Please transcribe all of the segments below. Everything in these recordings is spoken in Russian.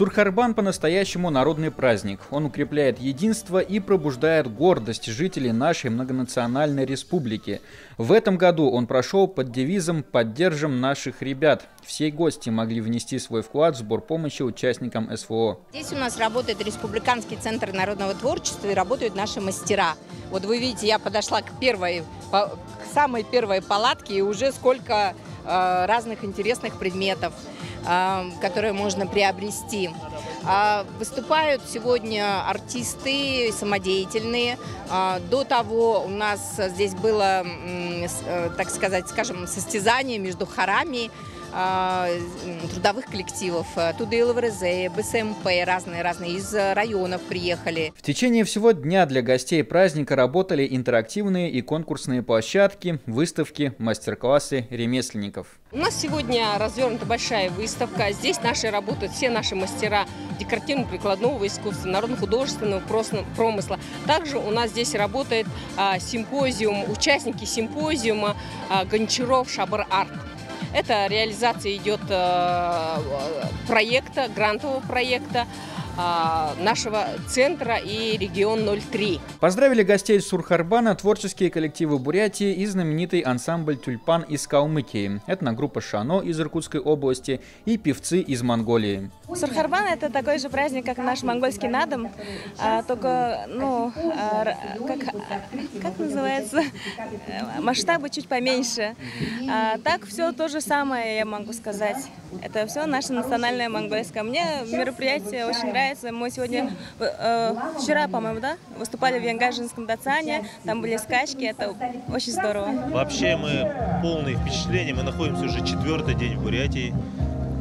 Сурхарбан по-настоящему народный праздник. Он укрепляет единство и пробуждает гордость жителей нашей многонациональной республики. В этом году он прошел под девизом «Поддержим наших ребят». Все гости могли внести свой вклад в сбор помощи участникам СВО. Здесь у нас работает Республиканский центр народного творчества и работают наши мастера. Вот вы видите, я подошла к первой, к самой первой палатке и уже сколько разных интересных предметов. А, которые можно приобрести. А, выступают сегодня артисты самодеятельные. А, до того у нас здесь было, э, так сказать, скажем, состязание между хорами трудовых коллективов. Туды ЛВРЗ, БСМП, разные-разные из районов приехали. В течение всего дня для гостей праздника работали интерактивные и конкурсные площадки, выставки, мастер-классы ремесленников. У нас сегодня развернута большая выставка. Здесь наши работают все наши мастера декоративно-прикладного искусства, народно-художественного промысла. Также у нас здесь работает а, симпозиум, участники симпозиума а, Гончаров Шабар-Арт. Это реализация идет э, проекта, грантового проекта нашего центра и регион 03. Поздравили гостей Сурхарбана творческие коллективы Бурятии и знаменитый ансамбль «Тюльпан» из Калмыкии, этногруппа «Шано» из Иркутской области и певцы из Монголии. Сурхарбан – это такой же праздник, как наш монгольский надом, а, только, ну, а, как, как называется, масштабы чуть поменьше. А, так все то же самое, я могу сказать. Это все наше национальное монгольское. Мне мероприятие очень нравится. Мы сегодня, э, вчера, по-моему, да, выступали в Янгажинском Дацане, там были скачки, это очень здорово. Вообще мы полные впечатления, мы находимся уже четвертый день в Бурятии.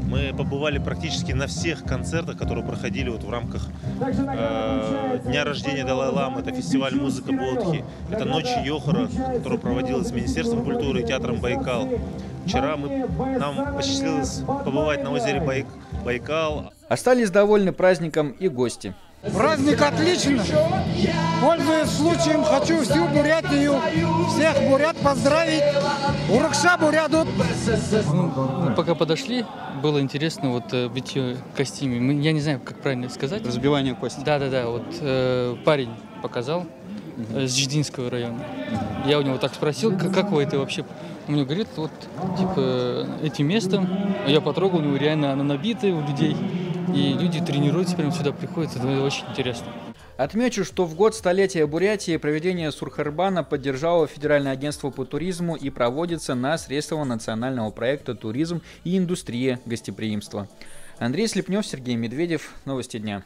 Мы побывали практически на всех концертах, которые проходили вот в рамках э, Дня рождения Далай-Ламы. Это фестиваль музыка Бодхи. Это Ночь Йохора, которая проводилась Министерством культуры и театром Байкал. Вчера мы, нам посчастливилось побывать на озере Байк, Байкал. Остались довольны праздником и гости. Праздник отлично. Пользуясь случаем, хочу всю Бурятию, всех бурят поздравить. Уракша бурядут. Ну, пока подошли, было интересно вот э, битье костями. Мы, я не знаю, как правильно сказать. Разбивание кости. Да-да-да, вот э, парень показал э, с Жидинского района. Я у него так спросил, как, вы это вообще он мне говорит, вот, типа, этим местом, я потрогал, у него реально оно набитое у людей, и люди тренируются, прямо сюда приходят, это очень интересно. Отмечу, что в год столетия Бурятии проведение Сурхарбана поддержало Федеральное агентство по туризму и проводится на средства национального проекта «Туризм и индустрия гостеприимства». Андрей Слепнев, Сергей Медведев. Новости дня.